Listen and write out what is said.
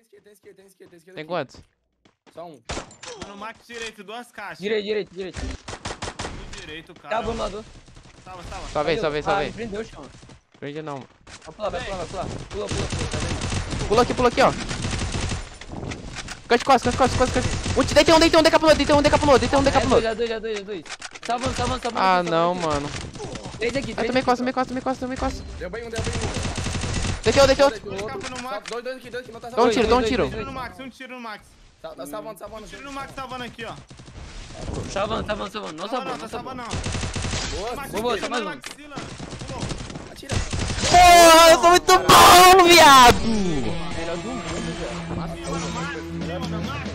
esquerda, tem esquerda, tem esquerda, tem esquerda. Tem quantos? Só um. No max direito, duas caixas. Direito, direito, direito. Do direito, cara. Tá, vamos lá. Tava, tava. Só vem, só vem, só Ah, vem. prendeu o chão. Prende não. mano. Vai pular, vai pular, vai pular. Pula, pula, pula, tá vendo? Pula aqui, pula aqui, ó. Cante costas, cante costas, cante costas. Um, deitei um, deitei um, decapulou, deitei um, decapulou, deitei um, É, decapulou. dois, é dois, é dois, é dois. Salvando, salvando, salvando. Ah, aqui, não, salvando mano. Três aqui, Ah, três também aqui, costa, também costa, também costa, também costa. Deu bem um, deu bem um. Só- Max. Dois, dois aqui, dois aqui, não tá Dá um tiro, dá um tiro. Um tiro no max, um tiro no max. Tá, tá salvando, salvando. Um tiro no max salvando aqui, ó. Salvando, salvando, salvando. Não Salva salvando, não, tá não salva salvando. Boa, Boa, só mais um. atira. Porra, eu sou muito bom, viado. Melhor do mundo, velho.